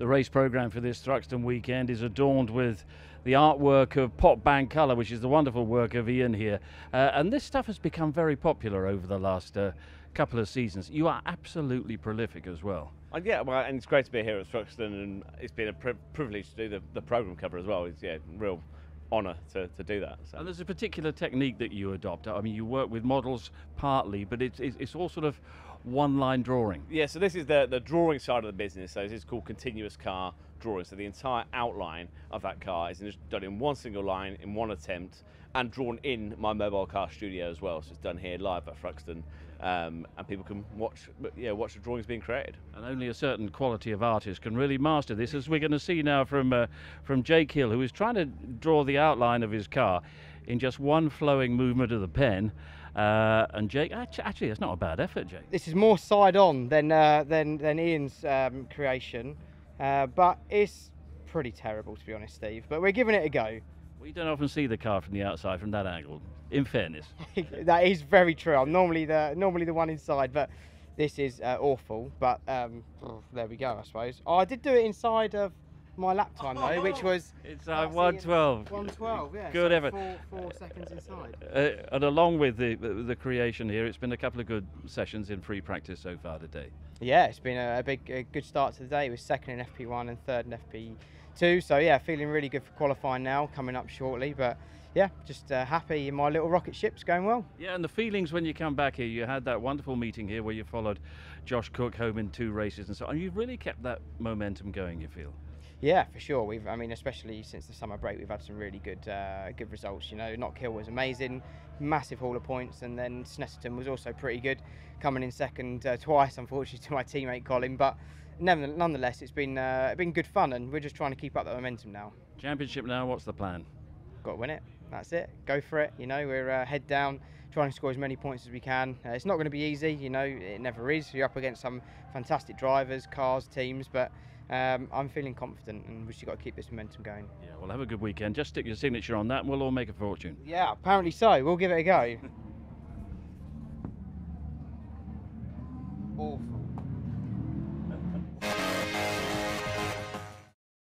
The race program for this Thruxton weekend is adorned with the artwork of PopBangColour, which is the wonderful work of Ian here. Uh, and this stuff has become very popular over the last uh, couple of seasons. You are absolutely prolific as well. Uh, yeah, well, and it's great to be here at Thruxton, and it's been a pri- privilege to do the, the program cover as well. It's yeah, real honour to, to do that. So. And there's a particular technique that you adopt. I mean, you work with models partly, but it's, it's, it's all sort of one line drawing. Yeah, so this is the, the drawing side of the business. So this is called continuous car drawing. So the entire outline of that car is just done in one single line, in one attempt, and drawn in my mobile car studio as well. So it's done here live at Thruxton, um, and people can watch, yeah, watch the drawings being created. And only a certain quality of artist can really master this, as we're going to see now from uh, from Jake Hill, who is trying to draw the outline of his car in just one flowing movement of the pen. Uh, and Jake, actually, actually, it's not a bad effort, Jake. This is more side on than uh, than than Ian's um, creation, uh, but it's pretty terrible to be honest, Steve. But we're giving it a go. We don't often see the car from the outside from that angle. In fairness, that is very true. I'm normally the normally the one inside, but this is uh, awful. But um, there we go, I suppose. Oh, I did do it inside of my lap time though, which was it's uh, 112. 112, yeah. Good so effort. Four, four seconds inside. Uh, and along with the, the the creation here, it's been a couple of good sessions in free practice so far today. Yeah, it's been a, a big, a good start to the day. It was second in FP1 and third in FP2. So yeah, feeling really good for qualifying now, coming up shortly. But yeah, just uh, happy my little rocket ship's going well. Yeah, and the feelings when you come back here, you had that wonderful meeting here where you followed Josh Cook home in two races and so on. You've really kept that momentum going, you feel? Yeah, for sure. We've, I mean, especially since the summer break, we've had some really good, uh, good results. You know, Knockhill was amazing, massive haul of points, and then Snetterton was also pretty good, coming in second uh, twice, unfortunately, to my teammate Colin. But nonetheless, it's been uh, been good fun, and we're just trying to keep up that momentum now. Championship now. What's the plan? Got to win it. That's it. Go for it. You know, we're uh, head down, trying to score as many points as we can. Uh, it's not going to be easy. You know, it never is. You're up against some fantastic drivers, cars, teams, but um, I'm feeling confident and we've just got to keep this momentum going. Yeah, well, have a good weekend. Just stick your signature on that and we'll all make a fortune. Yeah, apparently so. We'll give it a go.